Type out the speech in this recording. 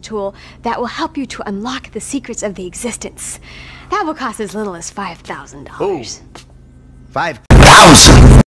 tool that will help you to unlock the secrets of the existence. That will cost as little as $5,000. Five thousand! Oh.